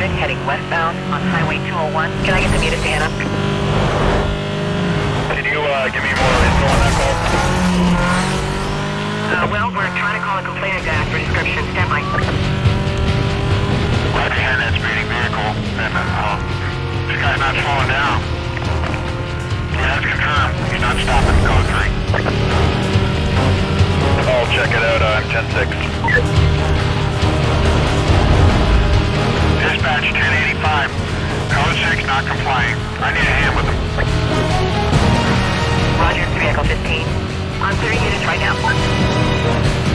unit heading westbound on Highway 201. Can I get the unit to hand up? Can you uh, give me more info on that call? Uh, well, we're trying to call a complainant to ask for description. Stand by. Roger, hand that speeding vehicle. And, uh, this guy's not slowing down. Yeah, that's confirmed. He's not stopping. Code 3. I'll check it out. Uh, I'm 10-6. Dispatch 1085. Code 6 not complying. I need a hand with him. Roger, vehicle 15. I'm clearing units right now.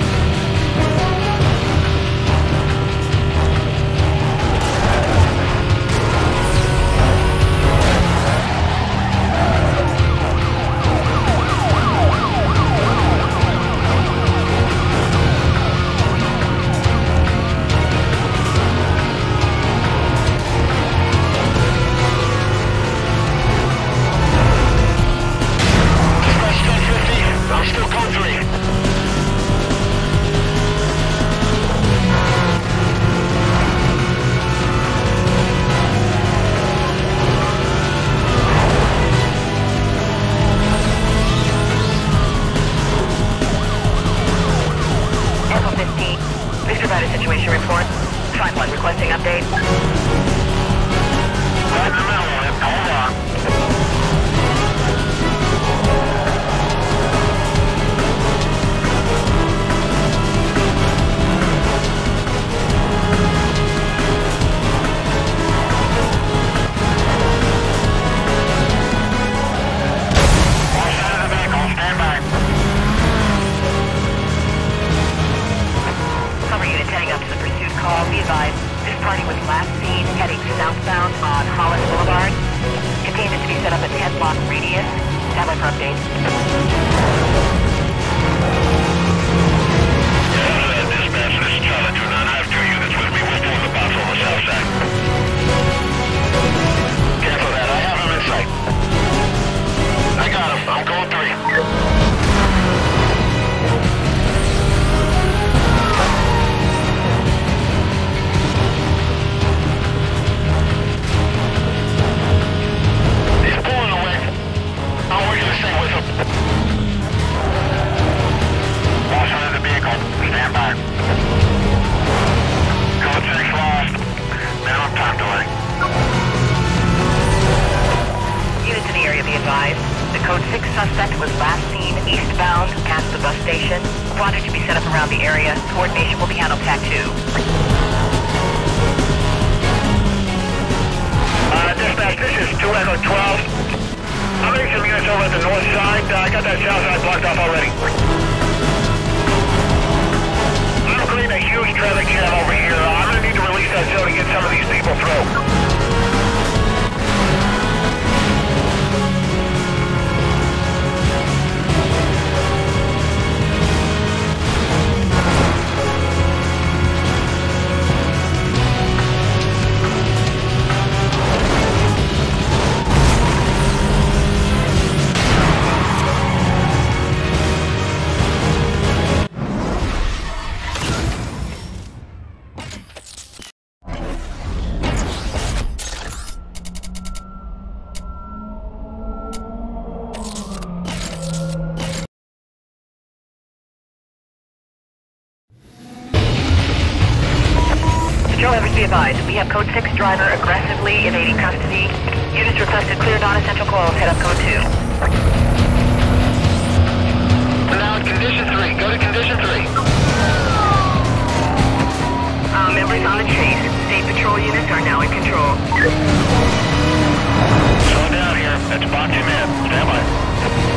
Advised. We have code 6 driver aggressively evading custody. Units requested clear on essential coils. Head up code 2. Now condition 3. Go to condition 3. Uh, members on the chase. State patrol units are now in control. Slow down here. That's Bonte Man. Stand by.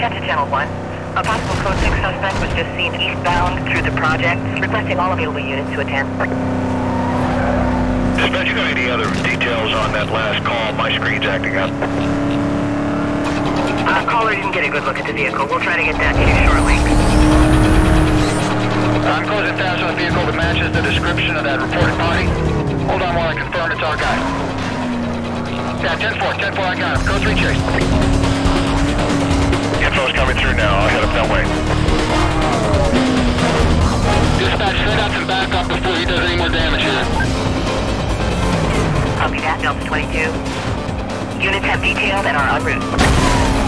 Attention Channel 1. A possible code 6 suspect was just seen eastbound through the project, requesting all available units to attend. Dispatch, you got any other details on that last call? My screen's acting up. Uh, caller didn't get a good look at the vehicle. We'll try to get that to you shortly. I'm closing fast on a vehicle that matches the description of that reported body. Hold on while I confirm it's our guy. Yeah, 10-4, 10-4, I got him. Code 3 chase. Info's coming through now. I'll head up that way. Dispatch, send out some backup before he does any more damage here. Copy that, Delta 22. Units have detailed and are en route.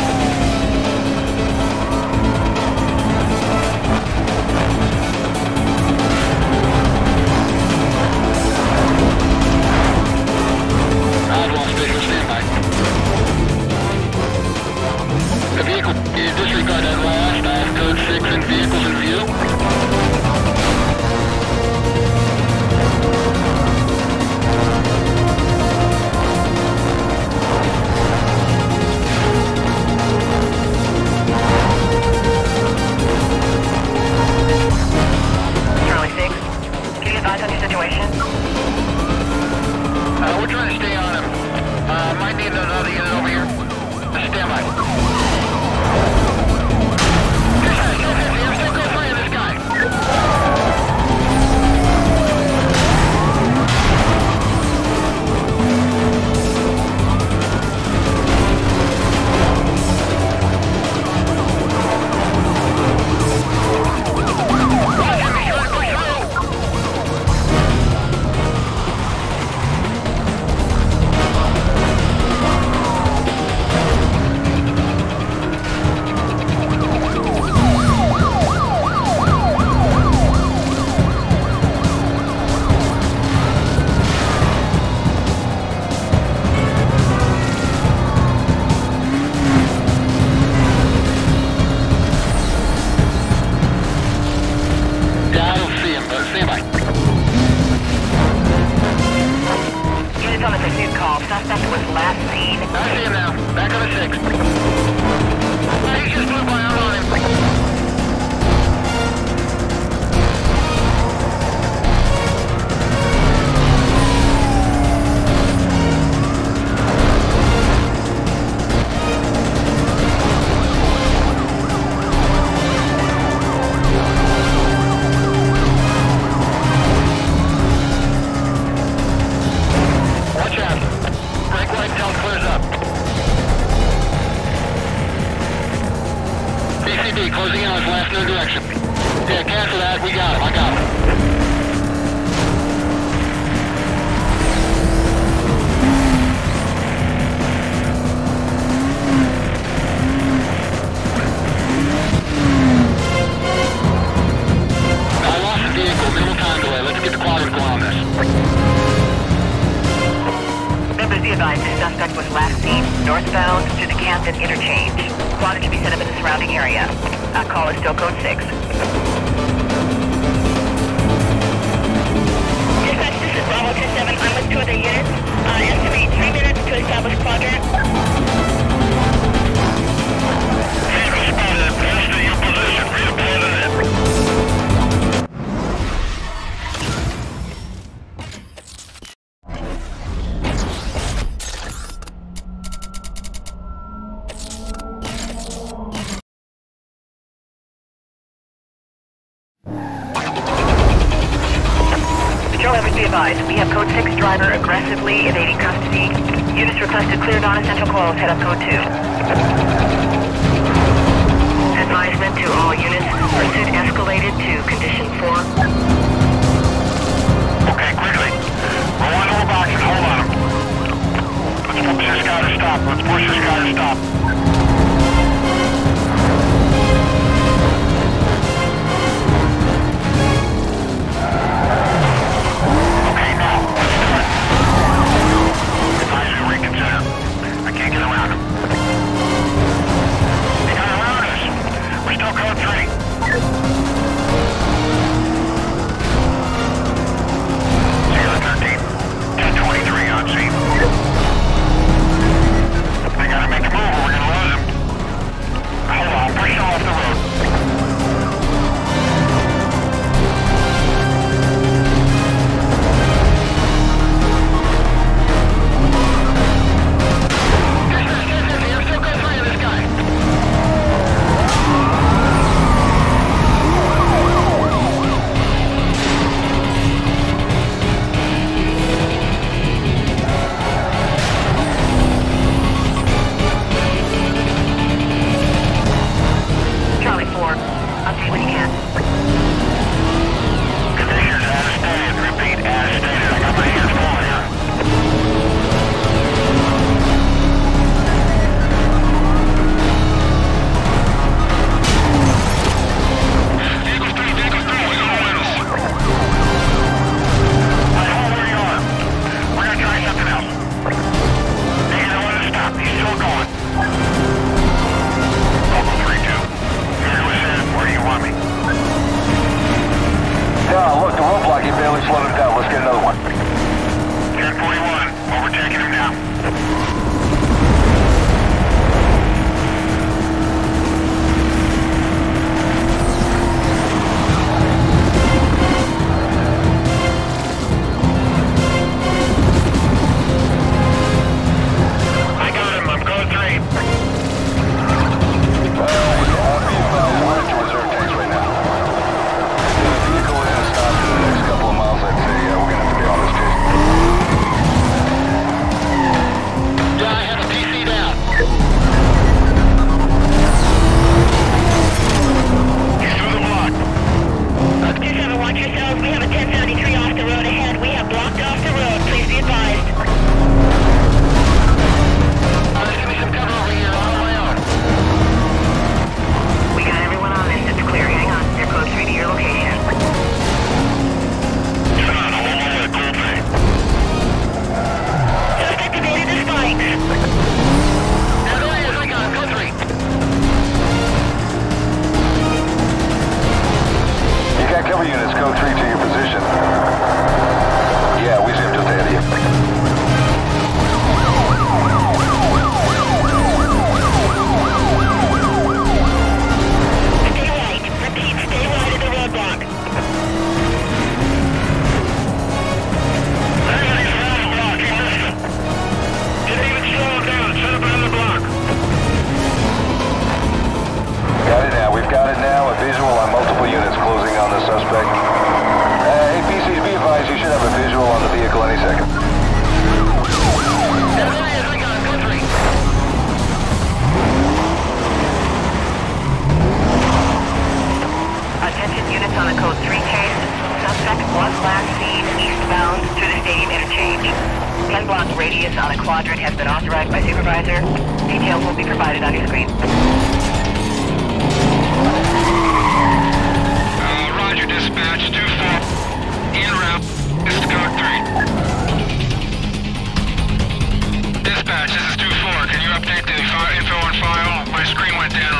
units, go 3 to supervisor. Details will be provided on your screen. Uh, roger, dispatch, 2-4. En route. This is code 3. Dispatch, this is 2-4. Can you update the info on file? My screen went down.